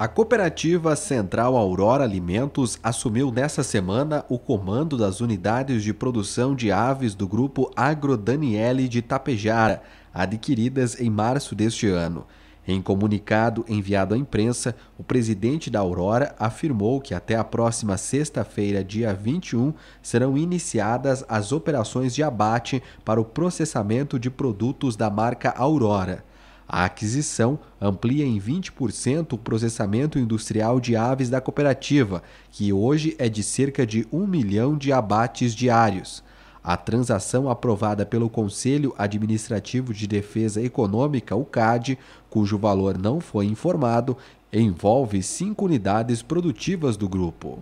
A cooperativa Central Aurora Alimentos assumiu nesta semana o comando das unidades de produção de aves do grupo Agro Daniele de Tapejara, adquiridas em março deste ano. Em comunicado enviado à imprensa, o presidente da Aurora afirmou que até a próxima sexta-feira, dia 21, serão iniciadas as operações de abate para o processamento de produtos da marca Aurora. A aquisição amplia em 20% o processamento industrial de aves da cooperativa, que hoje é de cerca de 1 milhão de abates diários. A transação aprovada pelo Conselho Administrativo de Defesa Econômica, o CAD, cujo valor não foi informado, envolve cinco unidades produtivas do grupo.